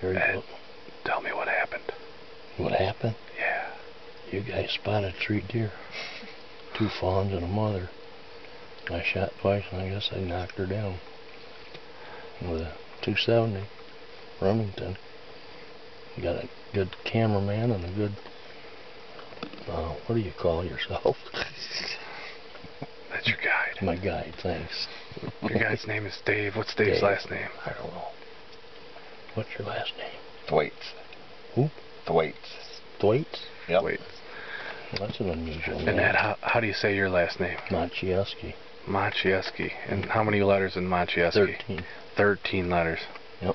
Here you go. Tell me what happened. What happened? Yeah. You guys spotted three deer. Two fawns and a mother. I shot twice and I guess I knocked her down. With a 270 Remington. Got a good cameraman and a good, uh, what do you call yourself? That's your guide. My guide, thanks. Your guide's name is Dave. What's Dave's Dave. last name? I don't know. What's your last name? Thwaites. Who? Thwaites. Thwaites? Yep. Wait. That's an unusual And name. Ed, how, how do you say your last name? Maciejewski. Maciejewski. And how many letters in Maciejewski? 13. 13 letters. Yep.